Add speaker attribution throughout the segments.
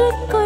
Speaker 1: to go.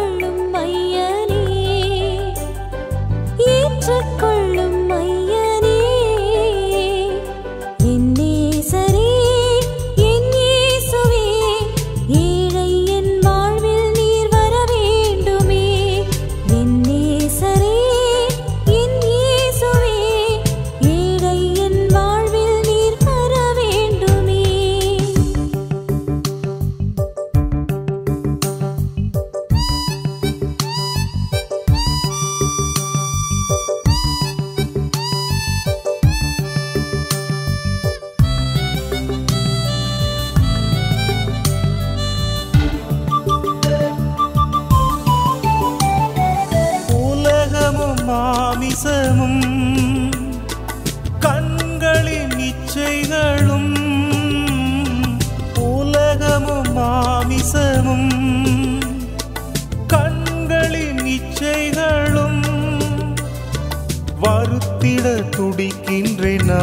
Speaker 1: நின்றேனா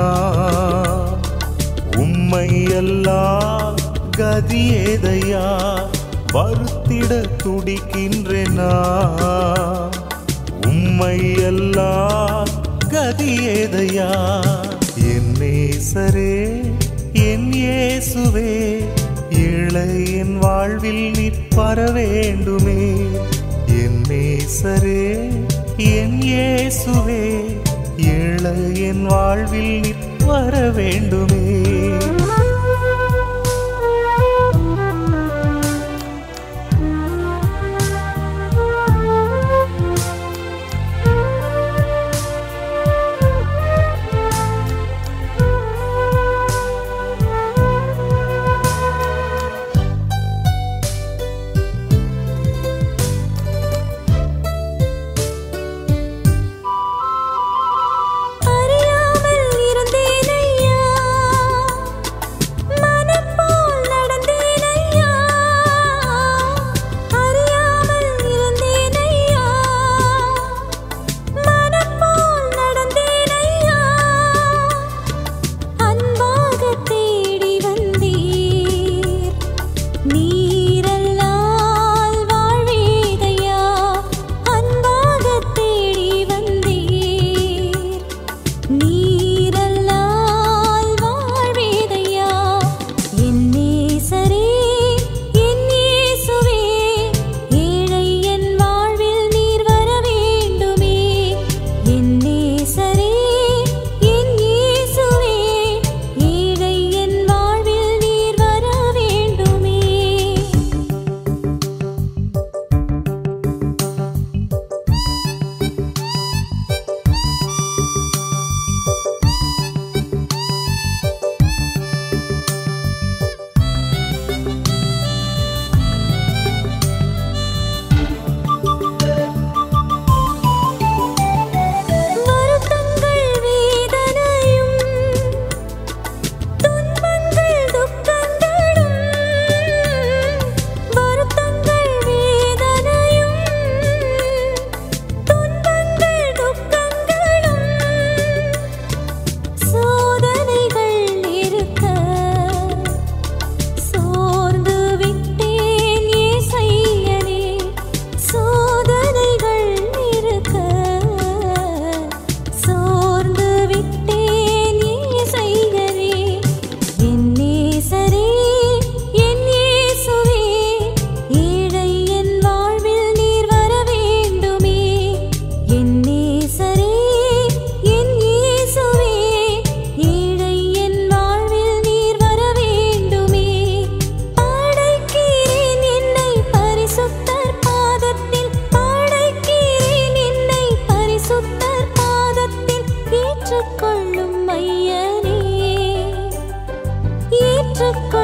Speaker 1: உம்மை எல்லாம் கதியேதையா? வருத்திட துடிக்கின்றேனா? உம்மை எல்லாம் கதியேதையா? என் நேசரே என் இயேசுவே இளையின் வாழ்வில் நிற்பர வேண்டுமே என் நேசரே என் இயேசுவே என் வாழ்வில்
Speaker 2: வர வேண்டுமே. of God.